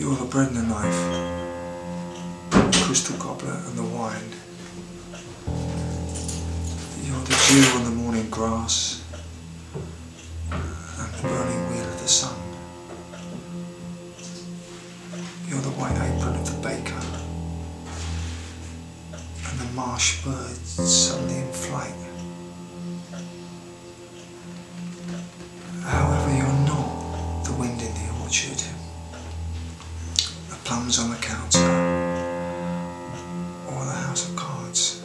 the bread and the knife, the crystal goblet and the wine. You're the dew on the morning grass and the burning wheel of the sun. You're the white apron of the baker and the marsh birds suddenly in flight. Plums on the counter, or the house of cards.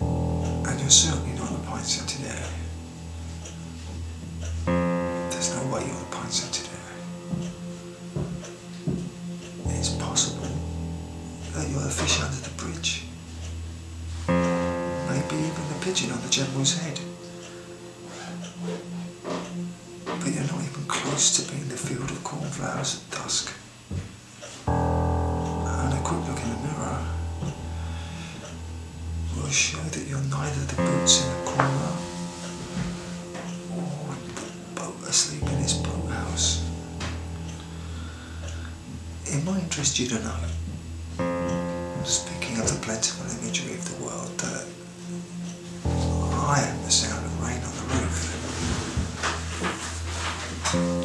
And you're certainly not the pine scented air. There's no way you're the pine scented air. It's possible that you're the fish under the bridge. Maybe even the pigeon on the general's head. But you're not even close to being the field of cornflowers at dusk. Will show that you're neither the boots in the corner or the boat asleep in his boathouse. It might interest you to know, speaking of the plentiful imagery of the world, that I am the sound of rain on the roof.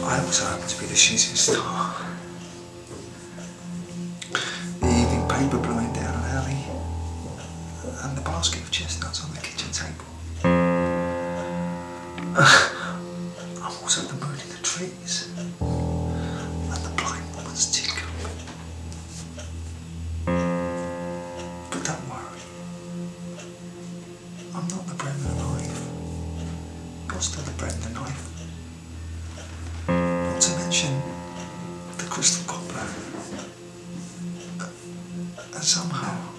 I also happen to be the shooting star. The evening paper and the basket of chestnuts on the kitchen table. I'm also the moon in the trees, and the blind woman's teacup. But don't worry, I'm not the bread and the knife. You're still the bread and the knife. Not to mention the crystal goblet. And somehow,